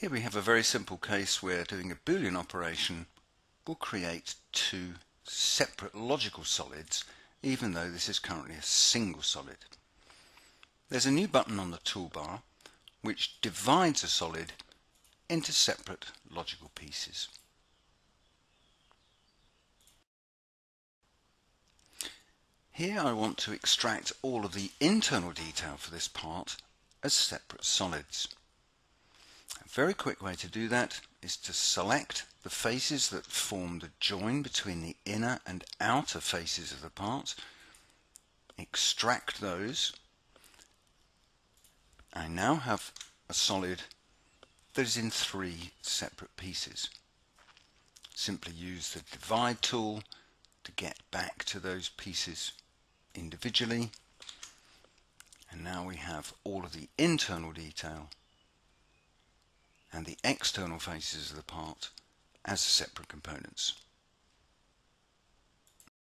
Here we have a very simple case where doing a Boolean operation will create two separate logical solids even though this is currently a single solid. There's a new button on the toolbar which divides a solid into separate logical pieces. Here I want to extract all of the internal detail for this part as separate solids. Very quick way to do that is to select the faces that form the join between the inner and outer faces of the part, extract those. I now have a solid that is in three separate pieces. Simply use the divide tool to get back to those pieces individually. And now we have all of the internal detail and the external faces of the part as separate components.